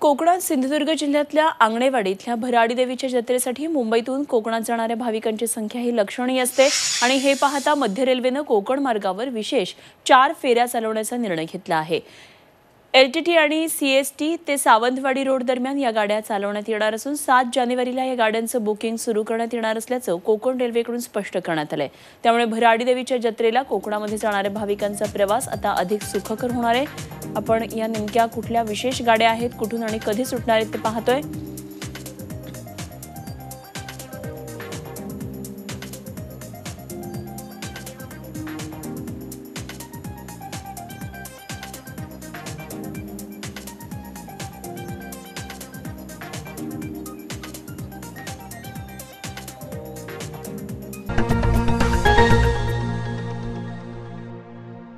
कोकणात सिंधुदुर्ग जिल्ह्यातल्या आंगणेवाडी इथल्या भराडी देवीच्या जत्रेसाठी मुंबईतून कोकणात जाणाऱ्या भाविकांची संख्या ही लक्षणीय असते. आणि हे पाहता मध्य रेल्वेनं कोकण मार्गावर विशेष चार फेऱ्या चालवण्याचा निर्णय घेतला आहे. एलटीटी आणि सीएसटी ते सावंतवाडी रोड दरम्यान या गाड्या चालवण्यात येणार असून सात जानेवारीला या गाड्यांचं बुकिंग सुरू करण्यात येणार असल्याचं कोकण रेल्वेकडून स्पष्ट करण्यात आलंय. त्यामुळे भराडी देवीच्या जत्रेला कोकणामध्ये जाणाऱ्या भाविकांचा प्रवास आता अधिक सुखकर होणार आहे. आपण या नेमक्या कुठल्या विशेष गाड्या आहेत कुठून आणि कधी सुटणार आहेत ते पाहतोय.